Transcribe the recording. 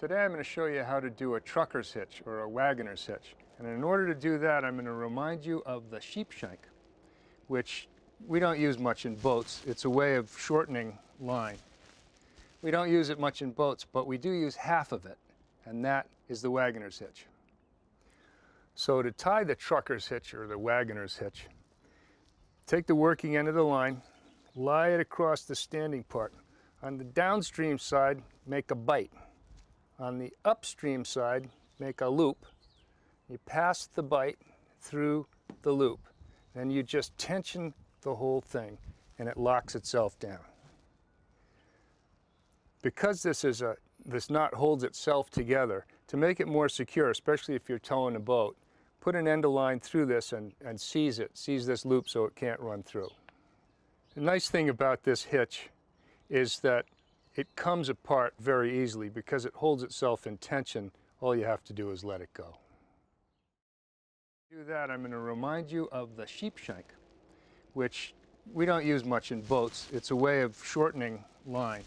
Today I'm going to show you how to do a trucker's hitch or a wagoner's hitch. And in order to do that, I'm going to remind you of the sheep shank, which we don't use much in boats. It's a way of shortening line. We don't use it much in boats, but we do use half of it, and that is the wagoner's hitch. So to tie the trucker's hitch or the wagoner's hitch, take the working end of the line, lie it across the standing part. On the downstream side, make a bight. On the upstream side, make a loop. You pass the bight through the loop. Then you just tension the whole thing and it locks itself down. Because this is a this knot holds itself together, to make it more secure, especially if you're towing a boat, put an end of line through this and, and seize it, seize this loop so it can't run through. The nice thing about this hitch is that it comes apart very easily because it holds itself in tension. All you have to do is let it go. Do that, I'm going to remind you of the sheep shank, which we don't use much in boats. It's a way of shortening line.